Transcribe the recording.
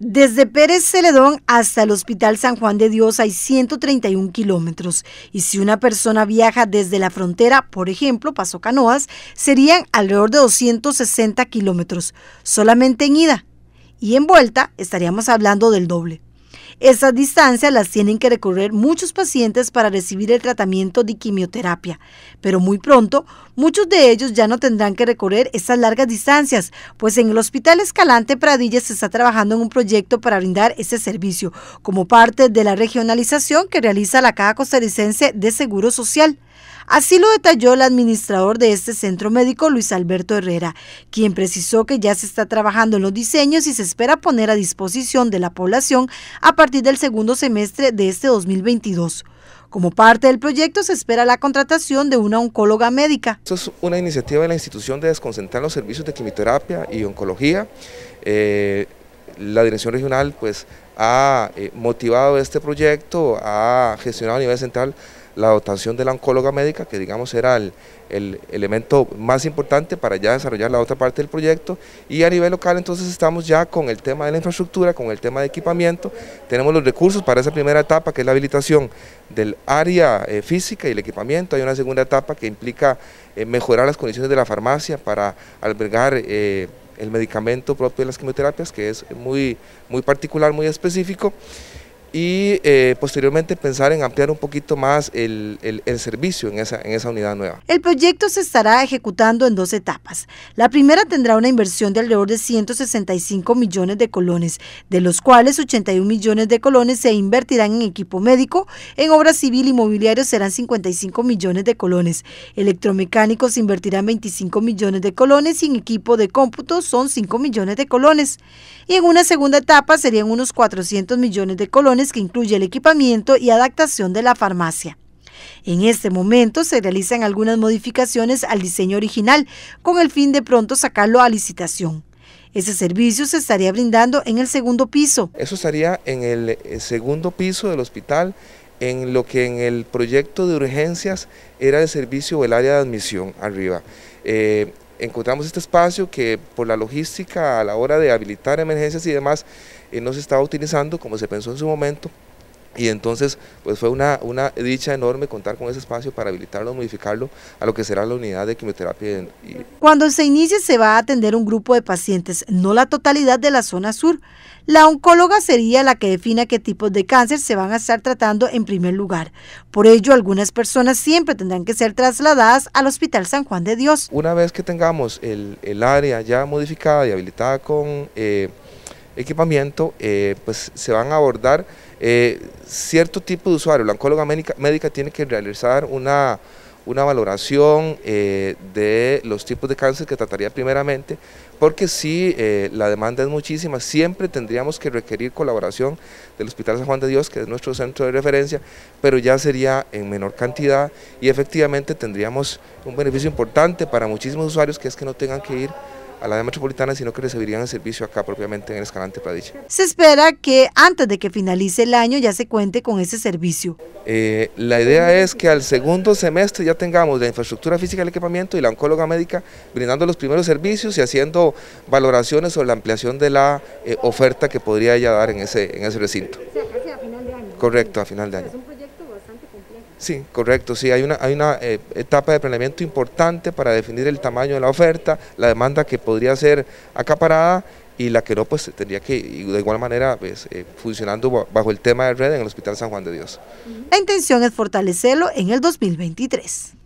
Desde Pérez Celedón hasta el Hospital San Juan de Dios hay 131 kilómetros y si una persona viaja desde la frontera, por ejemplo, Paso Canoas, serían alrededor de 260 kilómetros, solamente en ida. Y en vuelta estaríamos hablando del doble. Esas distancias las tienen que recorrer muchos pacientes para recibir el tratamiento de quimioterapia, pero muy pronto muchos de ellos ya no tendrán que recorrer esas largas distancias, pues en el Hospital Escalante Pradilla se está trabajando en un proyecto para brindar ese servicio como parte de la regionalización que realiza la Caja Costarricense de Seguro Social. Así lo detalló el administrador de este centro médico, Luis Alberto Herrera, quien precisó que ya se está trabajando en los diseños y se espera poner a disposición de la población a partir del segundo semestre de este 2022. Como parte del proyecto se espera la contratación de una oncóloga médica. Es una iniciativa de la institución de desconcentrar los servicios de quimioterapia y oncología. Eh, la dirección regional pues ha eh, motivado este proyecto, ha gestionado a nivel central la dotación de la oncóloga médica, que digamos era el, elemento más importante para ya desarrollar la otra parte del proyecto, y a nivel local entonces estamos ya con el tema de la infraestructura, con el tema de equipamiento, tenemos los recursos para esa primera etapa que es la habilitación del área eh, física y el equipamiento, hay una segunda etapa que implica eh, mejorar las condiciones de la farmacia para albergar eh, el medicamento propio de las quimioterapias, que es muy, muy particular, muy específico, y eh, posteriormente pensar en ampliar un poquito más el, servicio en esa, en esa unidad nueva. El proyecto se estará ejecutando en dos etapas. La primera tendrá una inversión de alrededor de 165 millones de colones, de los cuales 81 millones de colones se invertirán en equipo médico, en obra civil y mobiliario serán 55 millones de colones, electromecánicos invertirán 25 millones de colones y en equipo de cómputo son 5 millones de colones. Y en una segunda etapa serían unos 400 millones de colones que incluye el equipamiento y adaptación de la farmacia. En este momento se realizan algunas modificaciones al diseño original con el fin de pronto sacarlo a licitación. Ese servicio se estaría brindando en el segundo piso. Eso estaría en el eh, segundo piso del hospital, en lo que en el proyecto de urgencias era el servicio o el área de admisión arriba. Eh, encontramos este espacio que por la logística a la hora de habilitar emergencias y demás eh, no se estaba utilizando como se pensó en su momento y entonces pues fue una, una dicha enorme contar con ese espacio para habilitarlo, modificarlo a lo que será la unidad de quimioterapia. Cuando se inicie se va a atender un grupo de pacientes, no la totalidad de la zona sur. La oncóloga sería la que defina qué tipos de cáncer se van a estar tratando en primer lugar. Por ello, algunas personas siempre tendrán que ser trasladadas al Hospital San Juan de Dios. Una vez que tengamos el, el área ya modificada y habilitada con... Eh, equipamiento, eh, pues se van a abordar eh, cierto tipo de usuario. La oncóloga médica, tiene que realizar una, una valoración eh, de los tipos de cáncer que trataría primeramente, porque si la demanda es muchísima, siempre tendríamos que requerir colaboración del Hospital San Juan de Dios, que es nuestro centro de referencia, pero ya sería en menor cantidad y efectivamente tendríamos un beneficio importante para muchísimos usuarios, que es que no tengan que ir a la metropolitana, sino que recibirían el servicio acá propiamente en el Escalante Pradilla. Se espera que antes de que finalice el año ya se cuente con ese servicio. Eh, la idea es que al segundo semestre ya tengamos la infraestructura física del equipamiento y la oncóloga médica brindando los primeros servicios y haciendo valoraciones sobre la ampliación de la eh, oferta que podría ella dar en ese, en ese recinto. O sea, casi a final de año. Correcto, a final de año. Sí, correcto, sí, hay una, hay una eh, etapa de planeamiento importante para definir el tamaño de la oferta, la demanda que podría ser acaparada y la que no, pues tendría que, de igual manera, pues, eh, funcionando bajo el tema de red en el Hospital San Juan de Dios. La intención es fortalecerlo en el 2023.